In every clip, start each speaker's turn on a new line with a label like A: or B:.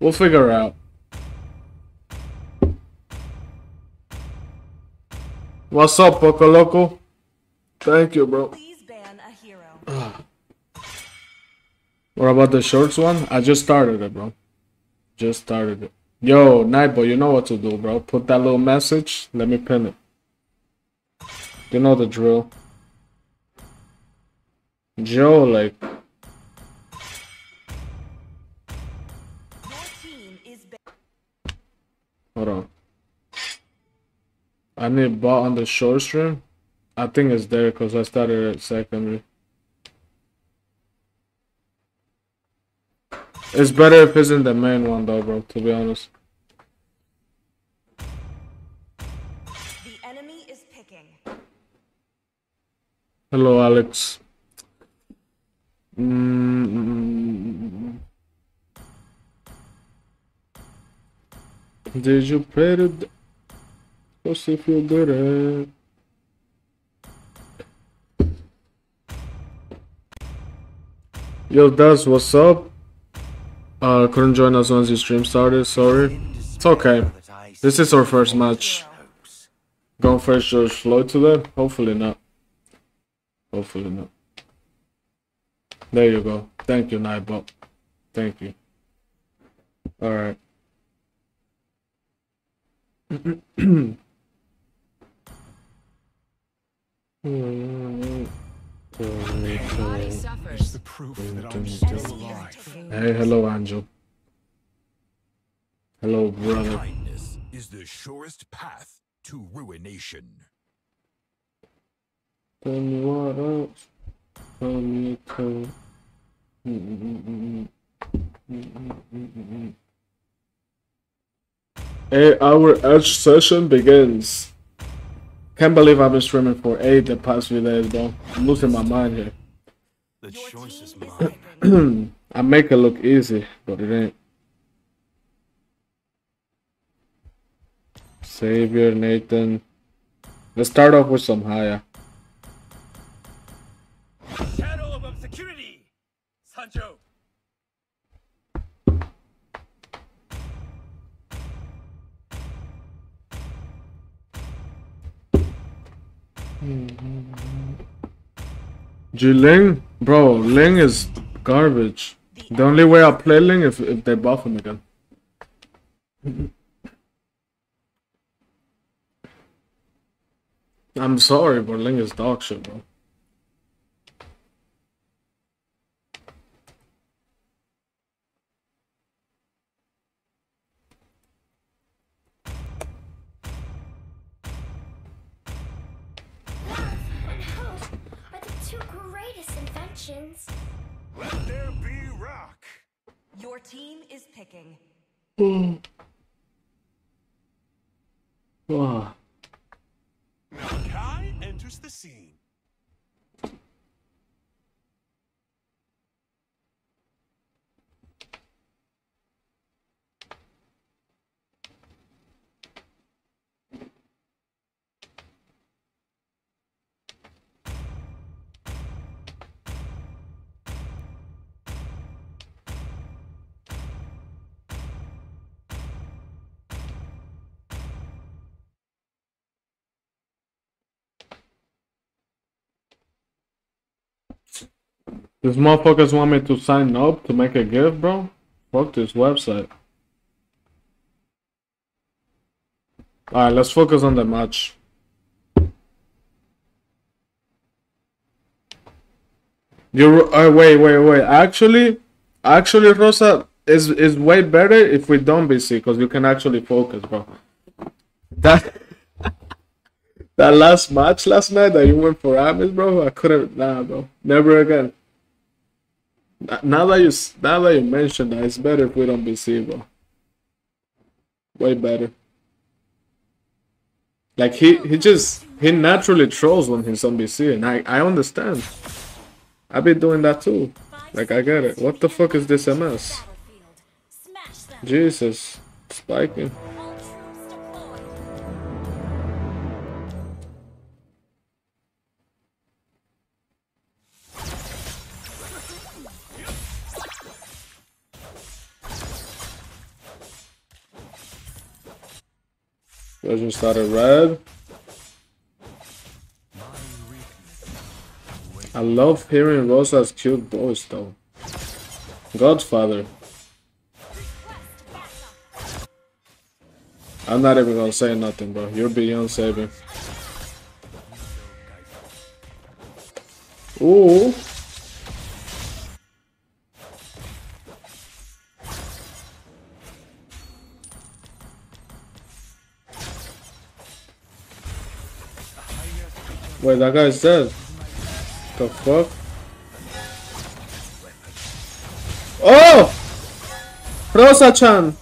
A: We'll figure it out. What's up, Poco Loco? Thank you, bro.
B: Please ban a hero.
A: What about the shorts one? I just started it, bro. Just started it. Yo, Nightbot, you know what to do, bro. Put that little message. Let me pin it. You know the drill. Joe, like, I need bot on the short stream. I think it's there because I started at secondary. It's better if it's in the main one though, bro, to be honest.
B: the enemy is picking.
A: Hello, Alex. Mm. mm, mm, mm Did you pray to d- Pussy feel at? Yo, Daz, what's up? Uh, couldn't join us once the stream started, sorry. It's okay. This is our first match. Going first George Floyd today? Hopefully not. Hopefully not. There you go. Thank you, Nightbot. Thank you. Alright. Hey, hello, Angel. Hello, brother.
C: Kindness is the surest path to ruination.
A: Me what else. Tell me, tell. Eight hour edge session begins. Can't believe I've been streaming for eight the past few days, bro. I'm losing my mind here.
C: The choice is mine.
A: I make it look easy, but it ain't. Savior, Nathan. Let's start off with some higher. G Ling? Bro, Ling is garbage. The only way I play Ling is if they buff him again. I'm sorry, but Ling is dog shit, bro.
B: Team is picking.
A: Ah,
C: Kai enters the scene.
A: These motherfuckers want me to sign up to make a gift, bro? Fuck this website. Alright, let's focus on the match. You uh, wait, wait, wait. Actually, actually, Rosa is is way better if we don't BC because you can actually focus, bro. That that last match last night that you went for Amis, bro. I couldn't. Nah, bro. Never again. Now that you now that you mentioned that, it's better if we don't be bro. Way better. Like he he just he naturally trolls when he's on BC, and I I understand. I've been doing that too. Like I get it. What the fuck is this MS? Jesus, spiking. Legend started red. I love hearing Rosa's cute voice though. Godfather. I'm not even gonna say nothing, bro. You're beyond saving. Ooh. Wait, that guy's dead. The fuck? Oh! Rosa-chan!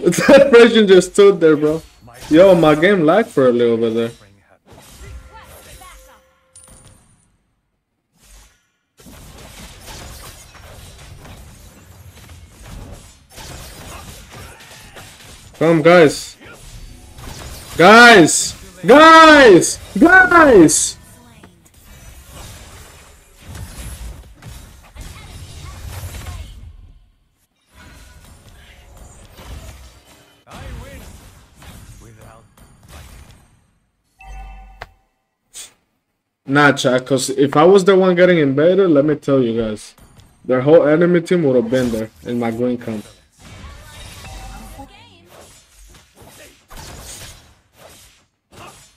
A: that version just stood there, bro. Yo, my game lagged for a little bit there. Come, guys. Guys! Guys! Guys! Nah, chat, cause if I was the one getting invaded, let me tell you guys. Their whole enemy team would have been there in my green camp.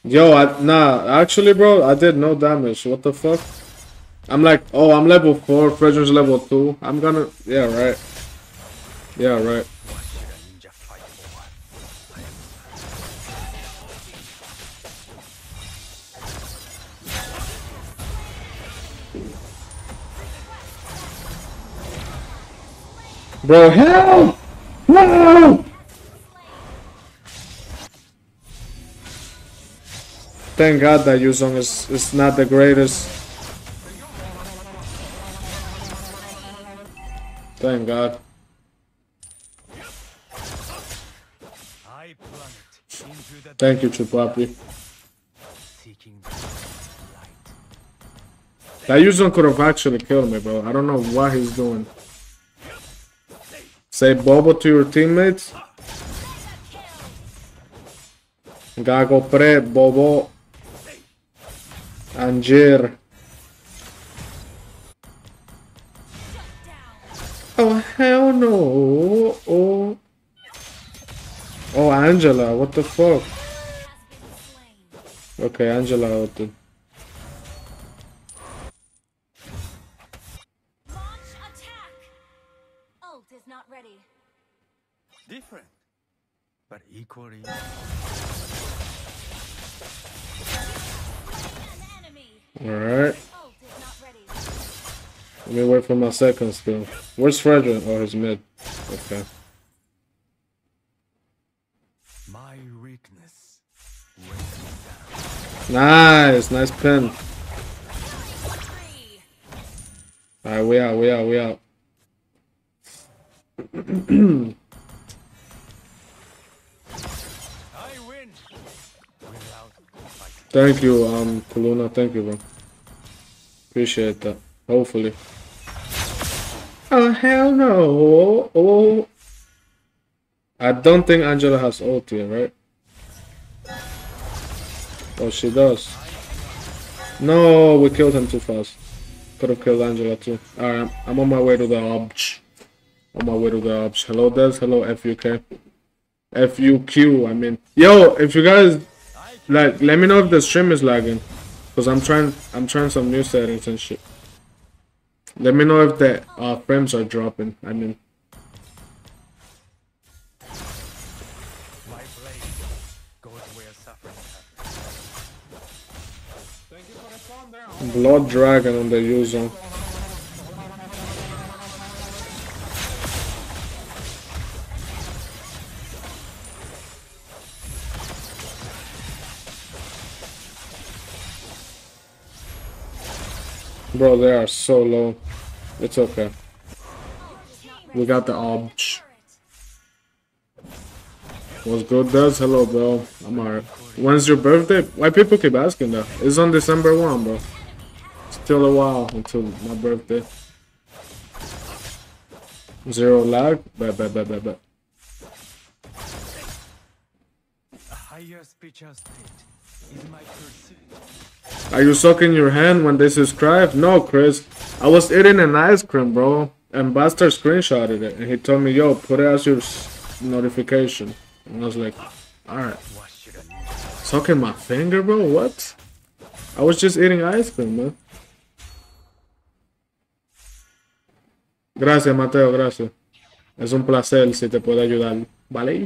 A: Yo, I, nah, actually, bro, I did no damage. What the fuck? I'm like, oh, I'm level 4, Frederick's level 2. I'm gonna, yeah, right. Yeah, right. Bro, help! No! Thank God that Yu Zhong is, is not the greatest. Thank God. Thank you, Chupapi. That Yu Zhong could have actually killed me, bro. I don't know what he's doing. Say Bobo to your teammates. Gago pre, Bobo. Anjir. Oh, hell no. Oh, oh. Oh, Angela, what the fuck? Okay, Angela ulted.
D: Launch attack. Ult is not ready.
E: Different, but equally.
A: Alright.
D: Ult is not ready.
A: Let me wait for my second skill. Where's Frederick? Oh, he's mid. Okay.
E: My weakness.
A: Nice, nice pin. Alright, we out, we out, we out. Thank you, um, Kuluna. Thank you, bro. Appreciate that. Hopefully. Oh, hell no. Oh. I don't think Angela has ult yet, right? Oh, she does. No, we killed him too fast. Could have killed Angela too. Alright, I'm on my way to the obj. On my way to the obj. Hello, Des. Hello, FUK. FUQ, I mean. Yo, if you guys like, let me know if the stream is lagging, cause I'm trying, I'm trying some new settings and shit. Let me know if the uh, frames are dropping. I mean. Blood Dragon on the user. Bro, they are so low. It's okay. We got the obj. What's good, Des? Hello, bro. I'm alright. When's your birthday? Why people keep asking that? It's on December 1, bro. Still a while until my birthday. Zero lag. Bet, bet, bet, bet, bet.
E: Higher spiritual state is my pursuit.
A: Are you sucking your hand when they subscribe? No, Chris. I was eating an ice cream, bro. And Buster screenshotted it. And he told me, yo, put it as your notification. And I was like, alright. Sucking my finger, bro? What? I was just eating ice cream, man. Gracias, Mateo, gracias. Es un placer si te puedo ayudar. ¿Vale?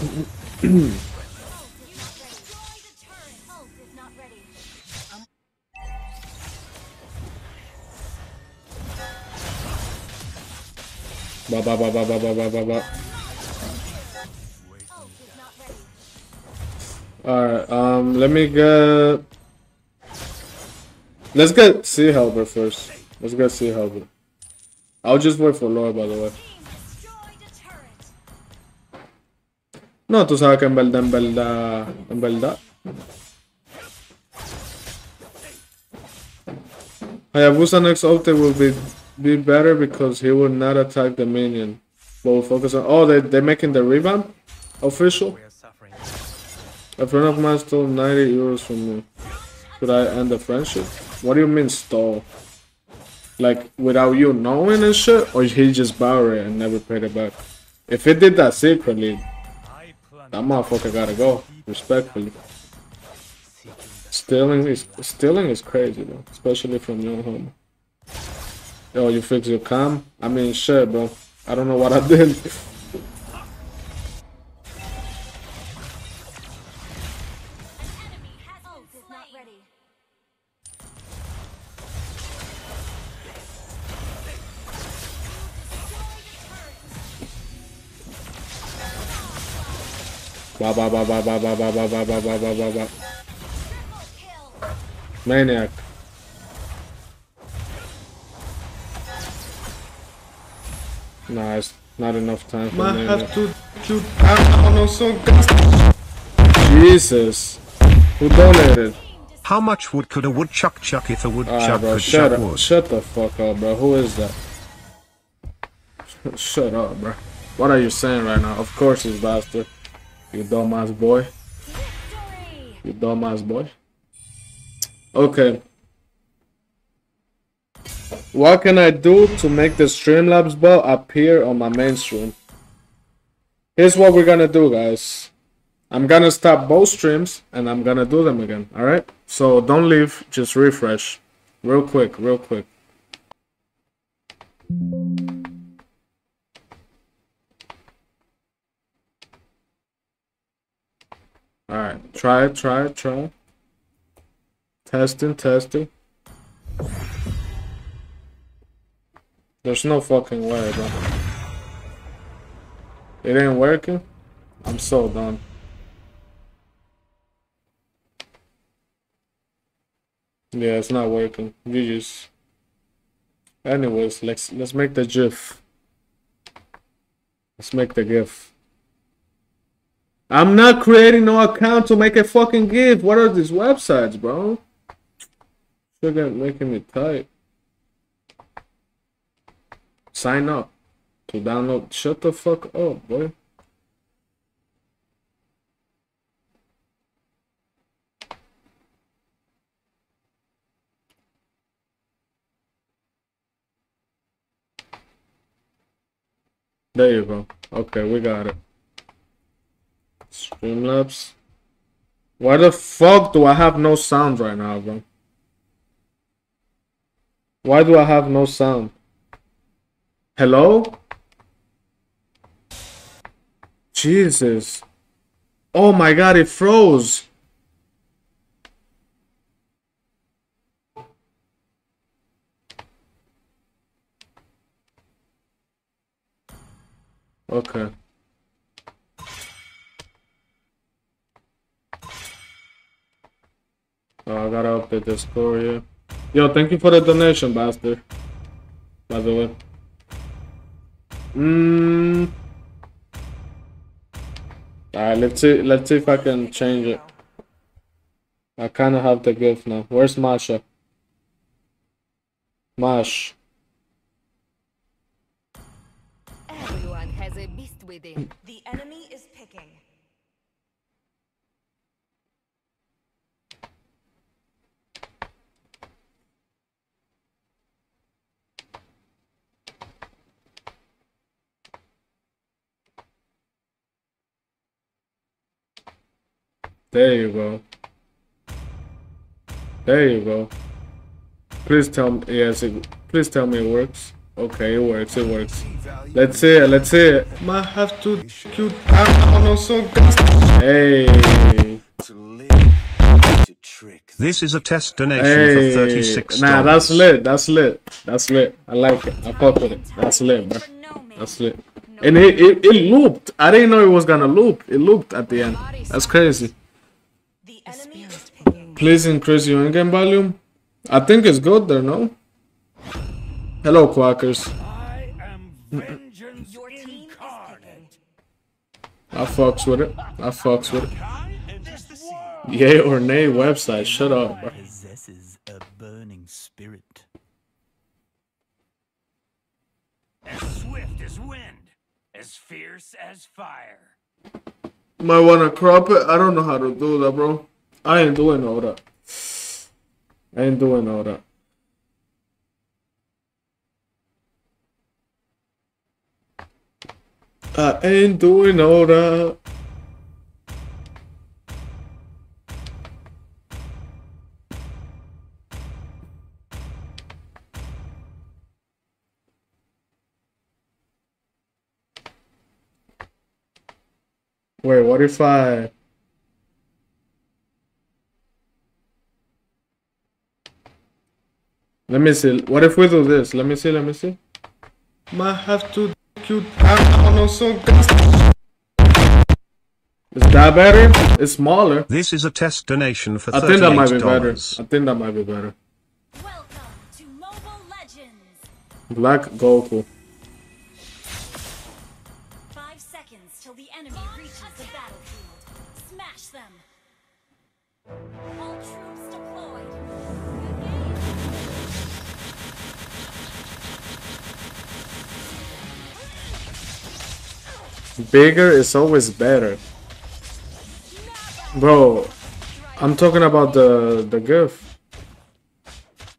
D: ready.
A: Alright, um, let me get. Let's get Sea Halberd first. Let's get Sea Halberd. I'll just wait for Laura, by the way. No, tú sabes que en verdad, en verdad, en verdad. Hayabusa next update will be be better because he will not attack the minion, but we'll focus on. Oh, they they're making the revamp official. A friend of mine stole 90 euros from me. Could I end the friendship? What do you mean stole? Like without you knowing and shit, or he just borrowed it and never paid it back? If he did that secretly, that motherfucker gotta go. Respectfully. Stealing is stealing is crazy though, especially from young home. Yo, you fix your cam? I mean shit bro. I don't know what I did. Maniac. It's not enough time for
F: Man
A: Maniac.
F: have to on some
A: Jesus. Who donated?
G: How much wood could a woodchuck chuck if a woodchuck
A: Alright, bro.
G: could
A: Shut
G: chuck
A: up.
G: wood?
A: Shut the fuck up, bro. Who is that? Shut up, bro. What are you saying right now? Of course it's Bastard. You dumbass boy. You dumbass boy. Okay. What can I do to make the Streamlabs bot appear on my main stream? Here's what we're gonna do, guys. I'm gonna stop both streams and I'm gonna do them again, alright? So don't leave, just refresh. Real quick, real quick. Alright, try it, try it, try it. Testing, testing. There's no fucking way, bro. It ain't working? I'm so done. Yeah, it's not working. You just. Anyways, let's let's make the GIF. Let's make the GIF. I'm not creating no account to make a fucking gift. What are these websites, bro? Sugar making me tight. Sign up to download. Shut the fuck up, boy. There you go. Okay, we got it. Streamlabs. Why the fuck do I have no sound right now, bro? Why do I have no sound? Hello? Jesus. Oh my god, it froze. Okay. Oh, I gotta update the score here. Yo, thank you for the donation, bastard. By the way. Mmm. Alright, let's see let's see if I can change it. I kinda have the gift now. Where's Masha? Mash.
D: Everyone has a beast within.
B: The enemy is picking.
A: There you go. There you go. Please tell me yes it please tell me it works. Okay, it works, it works. Let's see it, let's see it.
F: Might have to cute I know so
A: Hey.
H: to live to trick
G: This is a test donation
A: Hey.
G: for $36.
A: Nah, that's lit, that's lit. That's lit. I like it. I fuck with it. That's lit, bro.
D: For no man.
A: That's lit. And it, it, it looped. I didn't know it was gonna loop. It looped at the end. That's crazy.
B: The enemy is picking.
A: Please increase your in-game volume. I think it's good there, no? Hello, Quackers.
E: I am vengeance
B: Your team is
E: incarnate.
A: I fucks with it. I fucks with it. Yay or nay website. Shut up, bro.
H: possesses a burning spirit.
E: As swift as wind, as fierce as fire.
A: Might wanna crop it. I don't know how to do that, bro. I ain't doing all that. I ain't doing all that. I ain't doing all that. Wait, what if I Let me see. What if we do this? Let me see, let me see.
F: Might have to cute I know so
A: Is that better? It's smaller.
G: This is a test donation for
A: I think that might be better. I think that might be better.
D: Welcome to Mobile Legends.
A: Black Goku. Bigger is always better. Bro, I'm talking about the the GIF.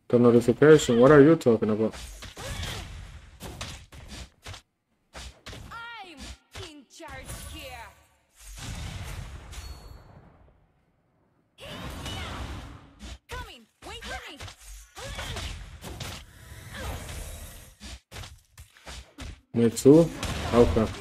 A: The notification. What are you talking about?
D: Me
A: too? Okay.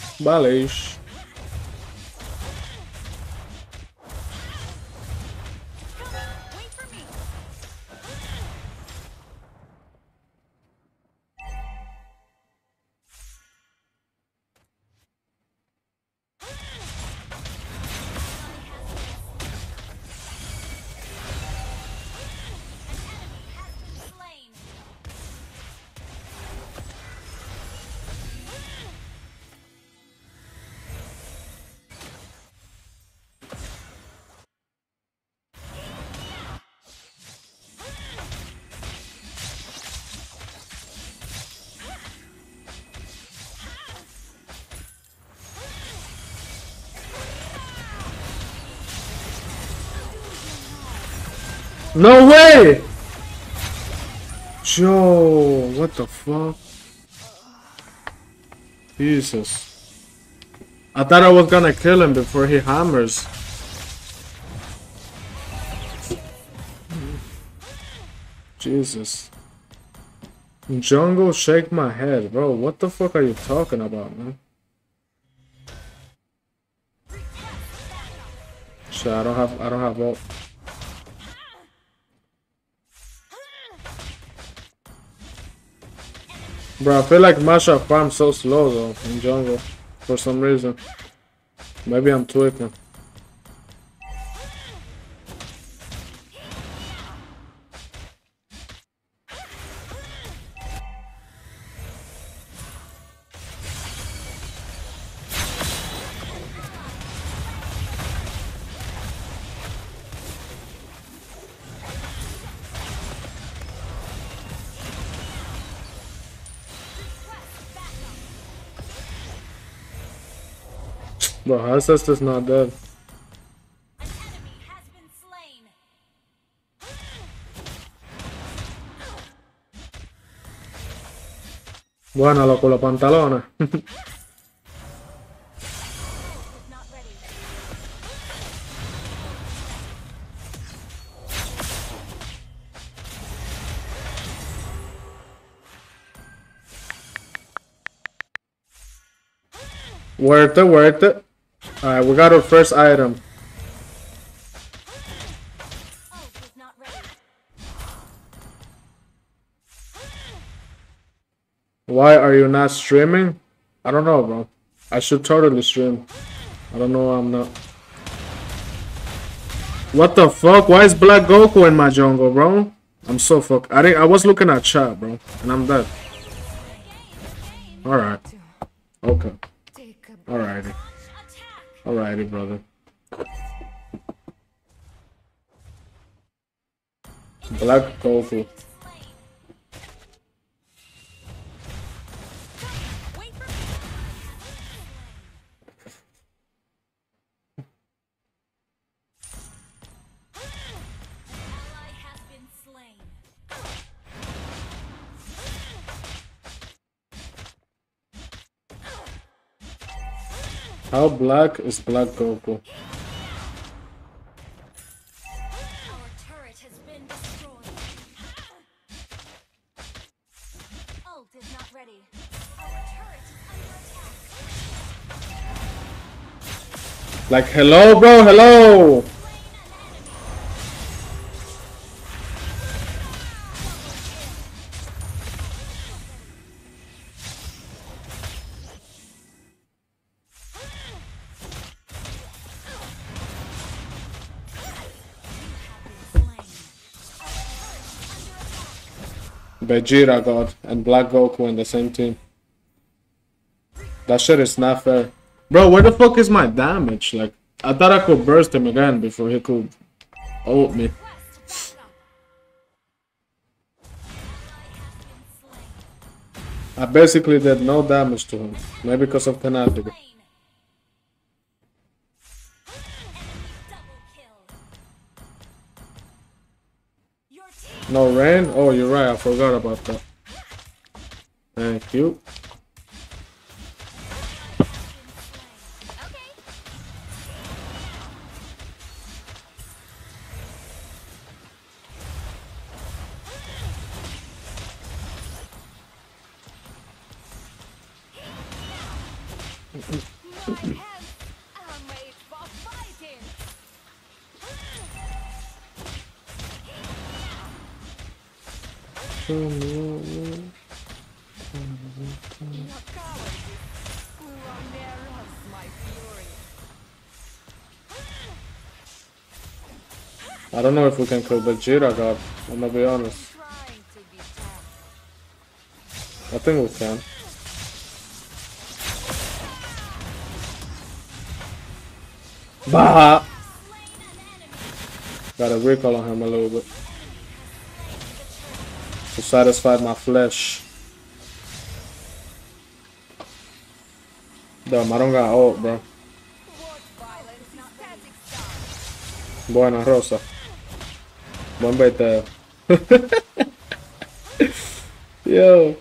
A: Vale. No way! Joe, what the fuck? Jesus. I thought I was gonna kill him before he hammers. Jesus. Jungle shake my head, bro. What the fuck are you talking about, man? Shit, I don't have I don't have ult. Bro, I feel like Masha farms so slow though in jungle for some reason. Maybe I'm tweaking. Bro, how is not dead?
D: Been
A: loco,
D: not ready.
A: worth it, worth it. Alright, we got our first item. Why are you not streaming? I don't know, bro. I should totally stream. I don't know I'm not. What the fuck? Why is Black Goku in my jungle, bro? I'm so fuck. I didn't, I was looking at chat, bro, and I'm dead. All right. Okay. Alrighty.
D: Attack.
A: Alrighty, brother. Black Goku. How black is Black Goku? Like, hello, bro, hello. Vegeta God and Black Goku in the same team. That shit is not fair. Bro, where the fuck is my damage? Like, I thought I could burst him again before he could ult me. I basically did no damage to him. Maybe because of penalty. No rain? Oh, you're right. I forgot about that. Thank you. I don't know if we can kill Vegeta God. I'm gonna be honest. I think we can. Bah! Gotta recall on him a little bit. To satisfy my flesh. Damn, I don't got ult, bro. Buena, Rosa. One right there. Yo.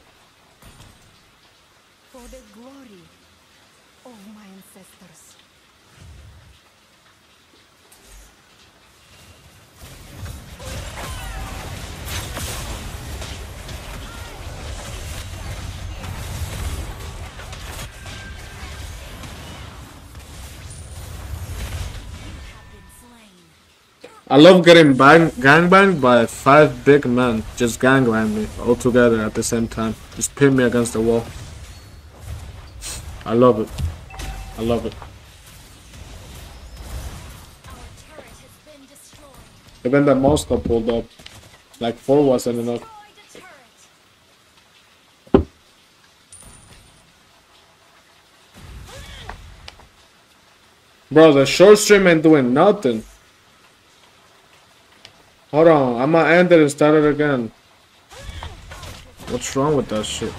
A: I love getting bang gangbanged by five big men just gangland me all together at the same time. Just pin me against the wall. I love it. I love it. Even the monster pulled up. Like four wasn't enough. Bro, the short stream ain't doing nothing. Hold on, I'ma end it and start it again. What's wrong with that shit?